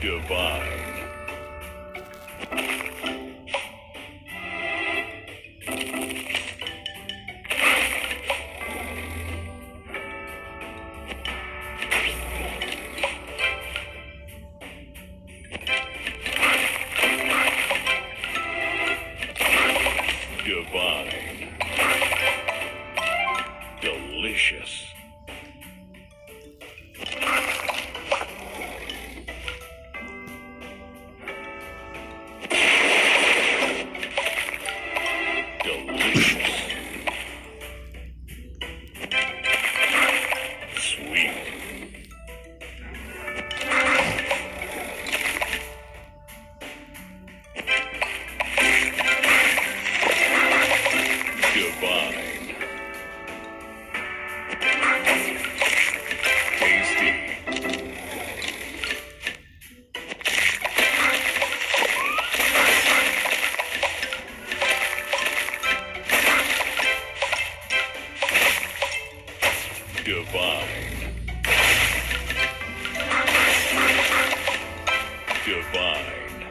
Divine. Divine. Delicious. Divine. Divine.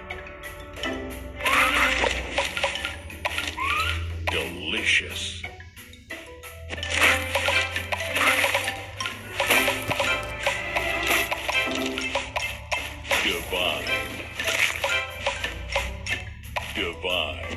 Delicious. Divine. Divine.